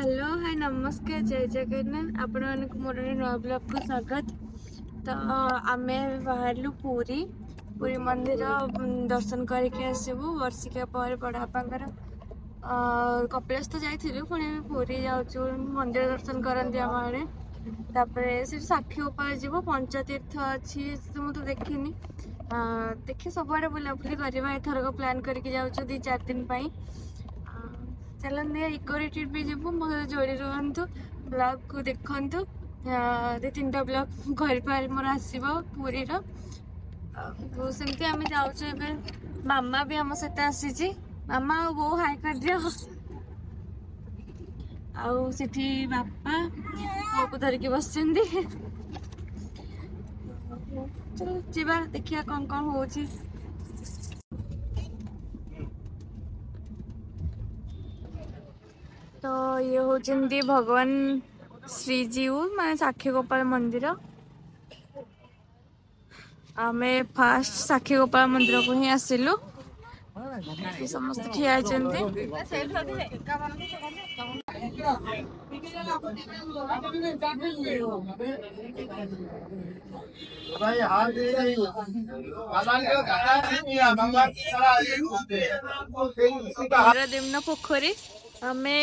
Hello hi नमस्कार जय जगन्नाथ आपण मानक मोर नुआ ब्लग को स्वागत तो आम बाहर पूरी पूरी मंदिर दर्शन करके आसबू वर्षिका पर बड़ापा कपिलास तो जा पूरी जा मंदिर दर्शन करती आम आड़े तापर से साक्षी उपाय जी पंचतीर्थ अच्छी मुझे देखनी देखिए सब आड़े बुलाबूली करवा एथरक प्लां करके जाऊ दिन ଚାଲନ୍ତି ଇକୋରେ ବି ଯିବୁ ମୋ ସହିତ ଯୋଡ଼ି ରୁହନ୍ତୁ ବ୍ଲଗ୍କୁ ଦେଖନ୍ତୁ ଦୁଇ ତିନିଟା ବ୍ଲଗ୍ ଘରପାର ମୋର ଆସିବ ପୁରୀର ସେମିତି ଆମେ ଯାଉଛୁ ଏବେ ମାମା ବି ଆମ ସହିତ ଆସିଛି ମାମା ଆଉ ବୋଉ ହାଇ କରିଦିଅ ଆଉ ସେଠି ବାପା ବୋଉକୁ ଧରିକି ବସିଛନ୍ତି ଯିବା ଦେଖିବା କ'ଣ କ'ଣ ହେଉଛି तो ये हूँ भगवान श्रीजीव मान साक्षी गोपाल मंदिर आम फास्ट साक्षी गोपाल मंदिर को ही आसलु समस्त ठिया पोखरी ଆମେ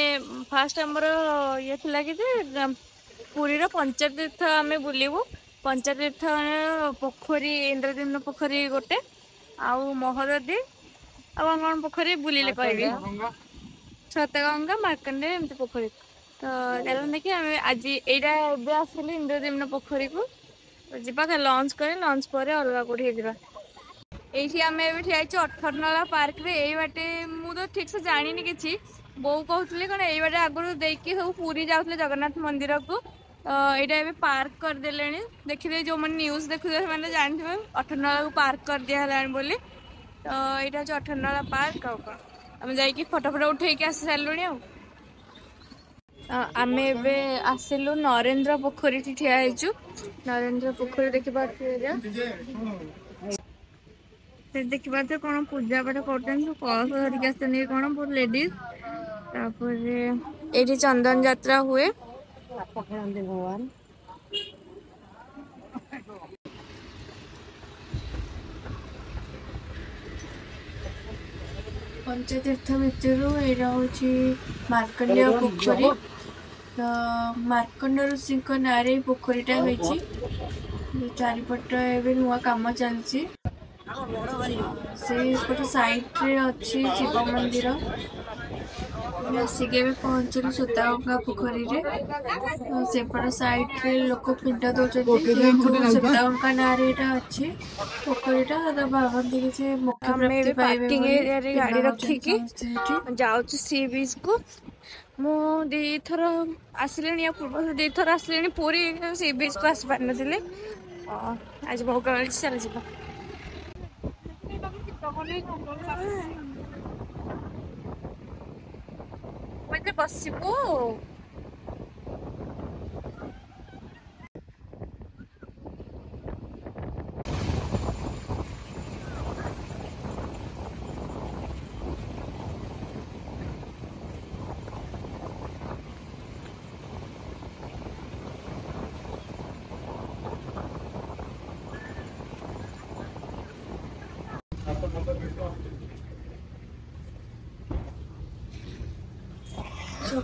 ଫାଷ୍ଟ ଆମର ଇଏ ଥିଲା କି ଯେ ପୁରୀର ପଞ୍ଚାତୀର୍ଥ ଆମେ ବୁଲିବୁ ପଞ୍ଚାତୀର୍ଥ ପୋଖରୀ ଇନ୍ଦ୍ରଦ୍ୟୁମ୍ନ ପୋଖରୀ ଗୋଟେ ଆଉ ମହୋଦୀ ଆଉ କ'ଣ ପୋଖରୀ ବୁଲିଲେ କହିବି ଛତଗଙ୍ଗା ମାର୍କଣ୍ଡେ ଏମିତି ପୋଖରୀ ତ ଚାଲନ୍ତୁ ଦେଖି ଆମେ ଆଜି ଏଇଟା ଏବେ ଆସିଲୁ ଇନ୍ଦ୍ରଦ୍ୟୁମ୍ନ ପୋଖରୀକୁ ଯିବା ଲଞ୍ଚ କରି ଲଞ୍ଚ ପରେ ଅଲଗା କେଉଁଠିକି ଯିବା ଏଇଠି ଆମେ ଏବେ ଠିଆ ହେଇଛୁ ଅଠରନଳା ପାର୍କରେ ଏଇ ବାଟେ ମୁଁ ତ ଠିକ୍ସେ ଜାଣିନି କିଛି ବୋଉ କହୁଥିଲେ କ'ଣ ଏଇ ବାଟେ ଆଗରୁ ଦେଇକି ସବୁ ପୁରୀ ଯାଉଥିଲେ ଜଗନ୍ନାଥ ମନ୍ଦିରକୁ ଏଇଟା ଏବେ ପାର୍କ କରିଦେଲେଣି ଦେଖିଦେବେ ଯେଉଁମାନେ ନ୍ୟୁଜ୍ ଦେଖୁଥିବେ ସେମାନେ ଜାଣିଥିବେ ଅଠରନଳାକୁ ପାର୍କ କରିଦିଆ ହେଲାଣି ବୋଲି ତ ଏଇଟା ହେଉଛି ଅଠରନଳା ପାର୍କ ଆଉ କ'ଣ ଆମେ ଯାଇକି ଫଟୋ ଫଟୋ ଉଠେଇକି ଆସି ସାରିଲୁଣି ଆଉ ଆମେ ଏବେ ଆସିଲୁ ନରେନ୍ଦ୍ର ପୋଖରୀଠି ଠିଆ ହେଇଛୁ ନରେନ୍ଦ୍ର ପୋଖରୀ ଦେଖିପାରୁଥିବେ ସେଠି ଦେଖିପାରୁଥିବେ କ'ଣ ପୂଜା ପାଠ କରୁଛନ୍ତି କଳସ ଧରିକି ଆସିଛନ୍ତି କ'ଣ ବହୁତ ଲେଡିଜ୍ তারপরে এটি চন্দন যাত্রা হয়ে ପଞ୍ଚତୀର୍ଥ ଭିତରୁ ଏଇଟା ହେଉଛି ମାର୍କଣ୍ଡେୟ ପୋଖରୀ ତ ମାର୍କଣ୍ଡ ଋଷିଙ୍କ ନାଁରେ ଏଇ ପୋଖରୀଟା ହେଇଛି ଚାରିପଟ ଏବେ ନୂଆ କାମ ଚାଲିଛି ସେଇପଟ ସାଇଡ଼୍ରେ ଅଛି ଶିବ ମନ୍ଦିର ଆସିକି ଏବେ ପହଞ୍ଚିଲୁ ସୂତାଗଙ୍ଗା ପୋଖରୀରେ ସେପଟ ସାଇଡ୍ରେ ଲୋକ ପିଣ୍ଡା ଦେଉଛନ୍ତି ସୂତାଗଙ୍ଗା ନାଁରେ ଏଇଟା ଅଛି ପୋଖରୀଟା ତ ଭାବନ୍ତି କି ସେ ମୁଖ୍ୟ ପ୍ରାପ୍ତି ଏରିଆରେ ଗାଡ଼ି ରଖିକି ଯାଉଛୁ ସି ବିଚ୍କୁ ମୁଁ ଦୁଇଥର ଆସିଲିଣି ୟା ପୂର୍ବରୁ ଦୁଇଥର ଆସିଲିଣି ପୁରୀ ସି ବିଚ୍କୁ ଆସିପାରିନଥିଲି ଆଜି ବହୁତ ଚାଲିଯିବା negócio, tipo,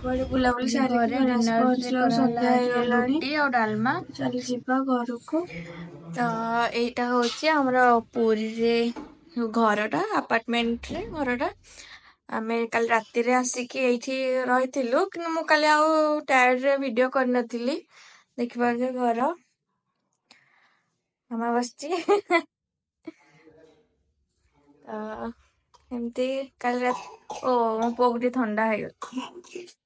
করে বুলা বুলা সারি করে রিনাল হল সতায়ে গলনি এই ও ডালমা চলি সিপা গৰু কো তা এইটা হ'লছি আমৰ পইৰে ঘৰটা এপাৰ্টমেন্টৰে ঘৰটা আমি কাল ৰাতিৰে আসি কি এইতি ৰৈছিলুক মই কালিয়াউ টাইৰৰ ভিডিও কৰনাছিলি দেখিবা গে ঘৰ আমা বসছি তা এমতে কাল ৰাত ও পগদি ঠাণ্ডা হৈ গৈ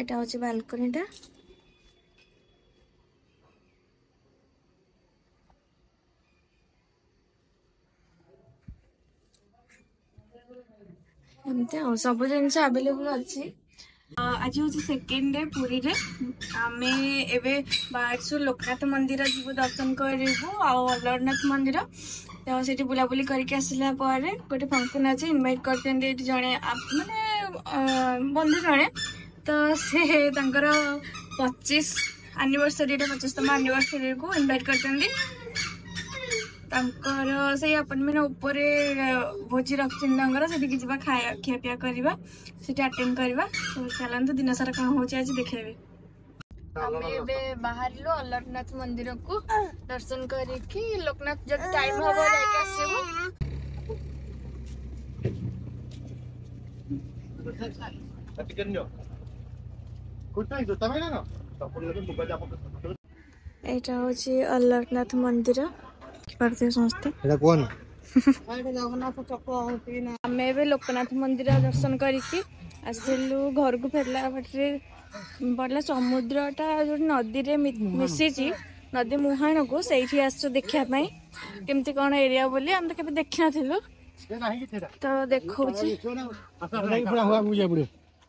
এটা হচ্ছে ব্যালকনিটা ଏମିତି ଆଉ ସବୁ ଜିନିଷ ଆଭେଲେବୁଲ୍ ଅଛି ଆଜି ହେଉଛି ସେକେଣ୍ଡ ଡେ ପୁରୀରେ ଆମେ ଏବେ ବାହାରିଛୁ ଲୋକନାଥ ମନ୍ଦିର ଯିବୁ ଦର୍ଶନ କରିବୁ ଆଉ ଅଲରନାଥ ମନ୍ଦିର ତ ସେଠି ବୁଲାବୁଲି କରିକି ଆସିଲା ପରେ ଗୋଟେ ଫଙ୍କସନ୍ ଅଛି ଇନଭାଇଟ୍ କରିଛନ୍ତି ଏଠି ଜଣେ ମାନେ ବନ୍ଧୁ ଜଣେ तो सी तर पचीस आनिवर्सरी पचीसतम आनिवर्सरी को इनभैट कर से अपॉइंटमेंट उपर रखे जी खियापिया करवाटेड करवा चल तो दिन सारा कौन हूँ आज देखे बाहर अलरनाथ मंदिर को दर्शन कर এটা হচ্ছে ଅଲ୍ଲରନାଥ ମନ୍ଦିର ଦେଖିପାରୁଥିବେ ସମସ୍ତେ ଏଇଟା କୁହନି ଜଗନ୍ନାଥ ଚକ ଆମେ ଏବେ ଲୋକନାଥ ମନ୍ଦିର ଦର୍ଶନ କରିକି ଆସିଥିଲୁ ଘରକୁ ଫେରିଲା ବାଟରେ ପଡ଼ିଲା ସମୁଦ୍ରଟା ଯୋଉଠି ନଦୀରେ ମିଶିଛି ନଦୀ ମୁହାଣକୁ ସେଇଠି ଆସିଛୁ ଦେଖିବା ପାଇଁ କେମିତି କ'ଣ ଏରିଆ ବୋଲି ଆମେ ତ କେବେ ଦେଖିନଥିଲୁ ତ ଦେଖଉଛି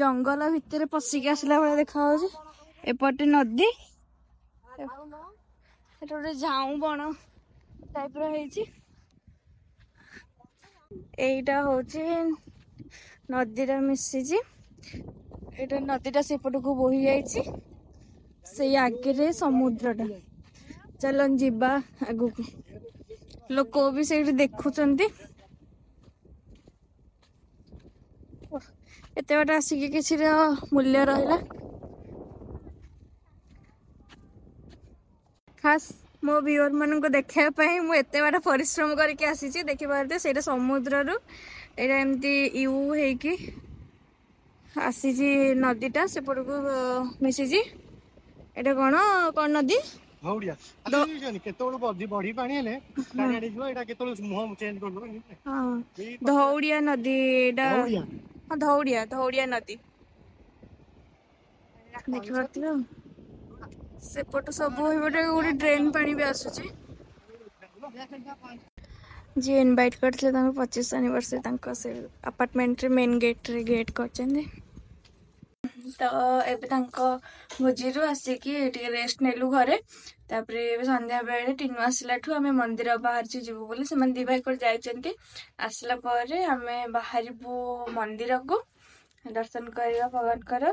জঙ্গল ভিতরে পশিকি আসলা ভাবে দেখা হচ্ছে এপটে নদী এটা গোটে ঝাউ বন টাইপর হয়েছি এইটা হচ্ছে নদীটা মিশিছি এটা নদীটা সেপটকু বহি যাইছি সেই আগে সমুদ্রটা চলন যা আগুক লোক বি সেইটি দেখুচার ଏତେ ବାଟ ଆସିକି କିଛିର ମୂଲ୍ୟ ରହିଲା ଖାସ୍ ମୋ ଭିଓରମାନଙ୍କୁ ଦେଖାଇବା ପାଇଁ ମୁଁ ଏତେ ବାଟ ପରିଶ୍ରମ କରିକି ଆସିଛି ଦେଖିପାରୁଥିବେ ସେଇଟା ସମୁଦ୍ରରୁ ଏଇଟା ଏମିତି ୟୁ ହେଇକି ଆସିଛି ନଦୀଟା ସେପଟକୁ ମିଶିଛି ଏଇଟା କ'ଣ କ'ଣ ନଦୀ ଧଉଡ଼ିଆ ନଦୀ ଏଇଟା ହଁ ଧଉଡ଼ିଆ ଧଉଡ଼ିଆ ନଦୀ ଦେଖିପାରୁଥିବେ ଆଉ ସେପଟୁ ସବୁ ଏପଟେ ଗୋଟେ ଡ୍ରେନ୍ ପାଣି ବି ଆସୁଛି ଯିଏ ଇନଭାଇଟ୍ କରିଥିଲେ ତାଙ୍କର ପଚିଶ ଆନିଭର୍ସରୀ ତାଙ୍କ ସେ ଆପାର୍ଟମେଣ୍ଟରେ ମେନ୍ ଗେଟ୍ରେ ଗେଟ୍ କରିଛନ୍ତି तो एबंक भोजी आसिकी रेस्ट नेलु घरे सन्या बेले टीन आसला ठू आम मंदिर बाहर जीव बोले से दि भाई कौन जाइंट आसला आम बाहर मंदिर को दर्शन कर भगवान कर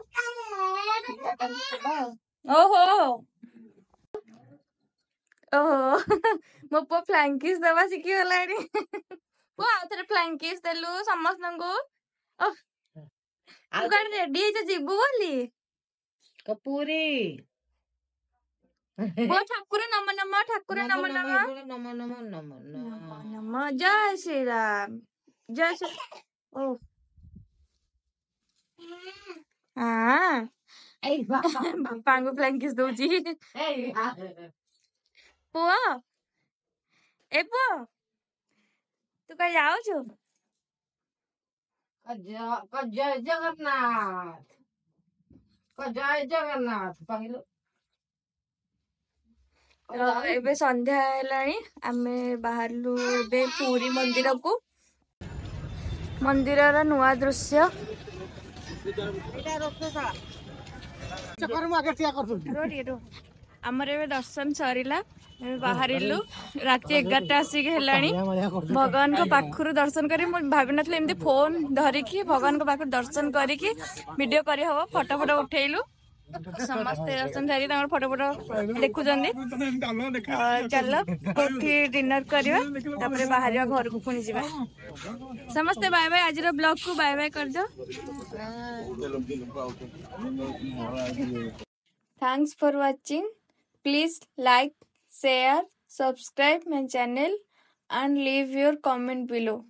मो पु फ्लांकिस देवा शिखी गला पु थे फ्लांकिस देलु समस्त को डी बोली कपूरी বো ঠাকুরে নম নম ঠাকুরে নম নম নম নম নম নম জয় শ্রীরাম জয় শ্রী ও হ্যাঁ এই পাঙ্গু প্ল্যাঙ্কিস দৌছি পুয়া এ পুয়া তুই কাজ যাওছো kerja kerja aja kenat kan kerja aja kenat kan panggil oh, ebe sandhya helani ame baharlu be puri mandira ku mandira ra nua drushya eta rokta cha chakar ma age ଆମର ଏବେ ଦର୍ଶନ ସରିଲା ଆମେ ବାହାରିଲୁ ରାତି ଏଗାରଟା ଆସିକି ହେଲାଣି ଭଗବାନଙ୍କ ପାଖରୁ ଦର୍ଶନ କରି ମୁଁ ଭାବିନଥିଲି ଏମିତି ଫୋନ୍ ଧରିକି ଭଗବାନଙ୍କ ପାଖରୁ ଦର୍ଶନ କରିକି ଭିଡ଼ିଓ କରିହେବ ଫଟୋ ଫଟୋ ଉଠେଇଲୁ ସମସ୍ତେ ଦର୍ଶନ ସାରିକି ତାଙ୍କର ଫଟୋ ଫଟୋ ଦେଖୁଛନ୍ତି ଚାଲ କୋଉଠି ଡିନର କରିବା ତାପରେ ବାହାରିବା ଘରକୁ ପୁଣି ଯିବା ସମସ୍ତେ ବାଏ ବାଏ ଆଜିର ବ୍ଲଗକୁ ବାଏ ବାଏ କରିଦିଅ thanks for watching Please like, share, subscribe my channel and leave your comment below.